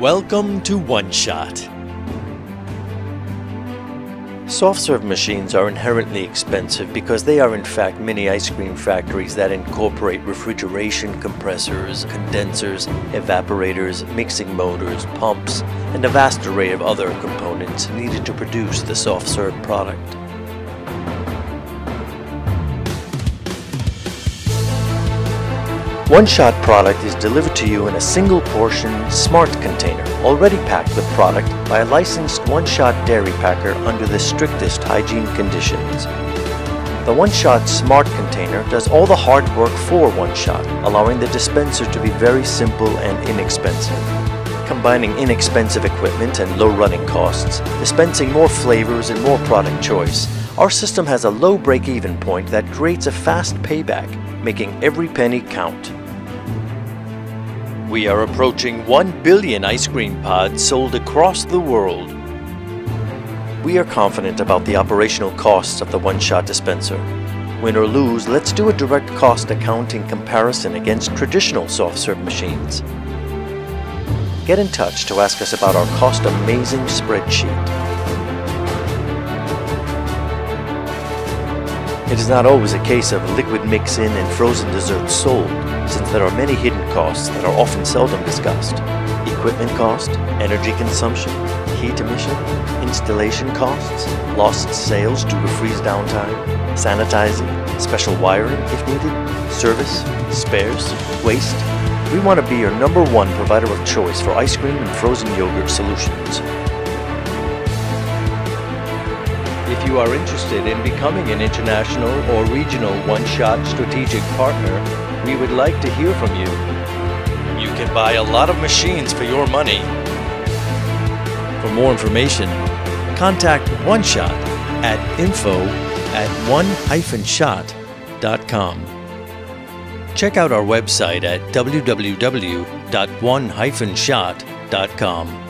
Welcome to One Shot. Soft serve machines are inherently expensive because they are in fact mini ice cream factories that incorporate refrigeration compressors, condensers, evaporators, mixing motors, pumps, and a vast array of other components needed to produce the soft serve product. One Shot product is delivered to you in a single portion smart container, already packed with product by a licensed One Shot dairy packer under the strictest hygiene conditions. The One Shot Smart Container does all the hard work for One Shot, allowing the dispenser to be very simple and inexpensive. Combining inexpensive equipment and low running costs, dispensing more flavors and more product choice, our system has a low break-even point that creates a fast payback, making every penny count. We are approaching 1 billion ice cream pods sold across the world. We are confident about the operational costs of the one-shot dispenser. Win or lose, let's do a direct cost accounting comparison against traditional soft-serve machines. Get in touch to ask us about our cost amazing spreadsheet. It is not always a case of liquid mix-in and frozen desserts sold since there are many hidden costs that are often seldom discussed. Equipment cost, energy consumption, heat emission, installation costs, lost sales due to freeze downtime, sanitizing, special wiring if needed, service, spares, waste. We want to be your number one provider of choice for ice cream and frozen yogurt solutions. If you are interested in becoming an international or regional one-shot strategic partner, we would like to hear from you. You can buy a lot of machines for your money. For more information, contact One Shot at info at one-shot.com. Check out our website at www.one-shot.com.